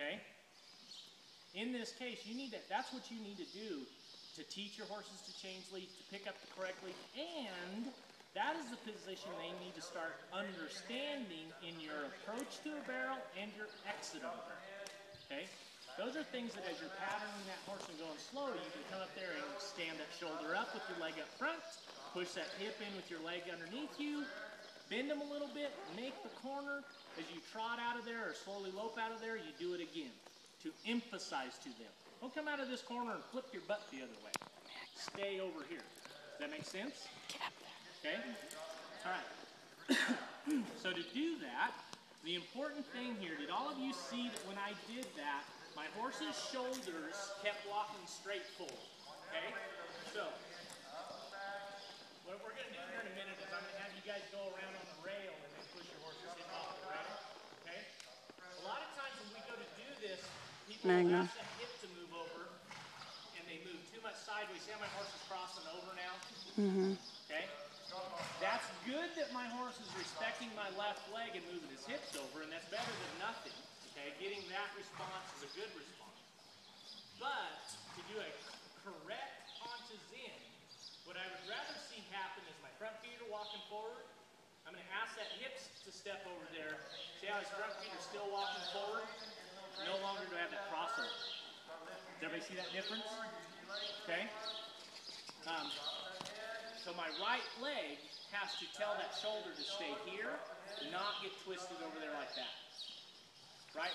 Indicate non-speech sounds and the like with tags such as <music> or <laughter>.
Okay? In this case, you need to, that's what you need to do to teach your horses to change leads, to pick up the correct lead, and that is the position they need to start understanding in your approach to a barrel and your exit of a barrel. Okay? Those are things that as you're patterning that horse and going slow, you can come up there and stand that shoulder up with your leg up front, push that hip in with your leg underneath you, bend them a little bit, make the corner. As you trot out of there or slowly lope out of there, you do it again to emphasize to them. Don't come out of this corner and flip your butt the other way. Stay over here. Does that make sense? Okay? All right. <coughs> so to do that, the important thing here, did all of you see that when I did that, my horse's shoulders kept walking straight forward? Okay? So, what we're going to do here in a minute is I'm going to have you guys go around on the rail and then push your horse's hip off the rail. Okay? A lot of times when we go to do this, people Magna. ask that hip to move over and they move too much sideways. See how my horse is crossing over now? Mm-hmm. Okay? That's good that my horse is respecting my left leg and moving his hips over, and that's better than nothing. Okay? Getting that response is a good response. But to do a correct haunches in, what I would rather see happen is my front feet are walking forward. I'm going to ask that hips to step over there. See how his front feet are still walking forward? No longer do I have that crossover. Does everybody see that difference? Okay? Um, so my right leg has to tell that shoulder to stay here, not get twisted over there like that. Right